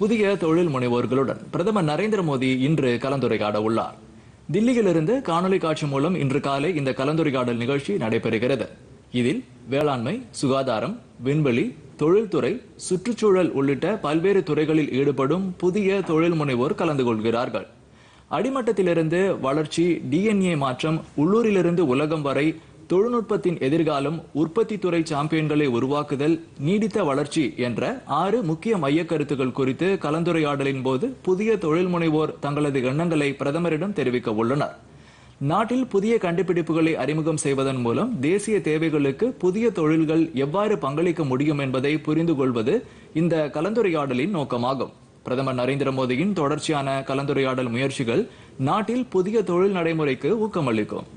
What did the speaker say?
புதிய தொழில் முனைவோர்களுடன் பிரதமர் நரேந்திர மோடி இன்று கலந்துரையாட உள்ளார் தில்லியிலிருந்து காணொலி காட்சி மூலம் இன்று காலை இந்த கலந்துரையாடல் நிகழ்ச்சி நடைபெறுகிறது. இதில் வேளாண்மை சுகாதாரம் விண்வெளி தொழில்துறை சுற்றுச்சூழல் உள்ளிட்ட பல்வேறு துறைகளில் ஈடுபடும் புதிய தொழில் முனைவோர் கலந்து கொள்கிறார்கள். அடிமட்டத்திலிருந்து வளர்ச்சி டிஎன்ஏ மாற்றம் உள்ளூரிலிருந்து உலகம் வரை தொழில்நுட்பத்தின் எதிர்காலம் உற்பத்தி துறை சாம்பியன்களை உருவாக்குதல் நீடித்த வளர்ச்சி என்ற ஆறு முக்கிய மையக் கருத்துக்கள் குறித்து கலந்துரையாடலின் போது புதிய தொழில் முனைவோர் தங்களது எண்ணங்களை பிரதமரிடம் தெரிவிக்க உள்ளனர். நாட்டில் புதிய கண்டுபிடிப்புகளை அறிமுகம் செய்வதன் மூலம் தேசிய தேவைகளுக்கு புதிய தொழில்கள் எவ்வாறு பங்களிக்க முடியும் என்பதை புரிந்து கொள்வது இந்த கலந்துரையாடலின் நோக்கமாகும். பிரதமர் நரேந்திர மோடியின் தொடர்ச்சியான கலந்துரையாடல் முயற்சிகள் நாட்டில் புதிய தொழில் நடைமுறைக்கு ஊக்கமளிக்கும்.